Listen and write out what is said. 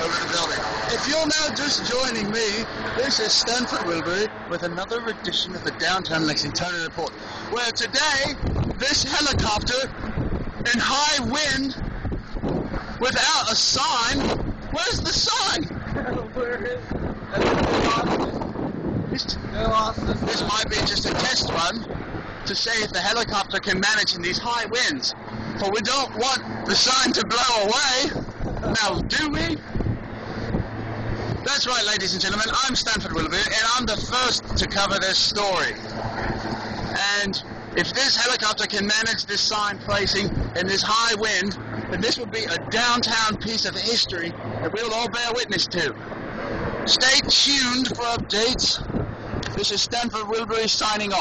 over the building. If you're now just joining me, this is Stanford Wilbury with another edition of the Downtown Lexington Report, where today, this helicopter in high wind, without a sign, where's the sign? Where is this might be just a test run to see if the helicopter can manage in these high winds. For we don't want the sign to blow away. Now, do we? Right, ladies and gentlemen. I'm Stanford Willoughby, and I'm the first to cover this story. And if this helicopter can manage this sign placing in this high wind, then this will be a downtown piece of history that we'll all bear witness to. Stay tuned for updates. This is Stanford Wilbury signing off.